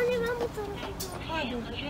快点。回去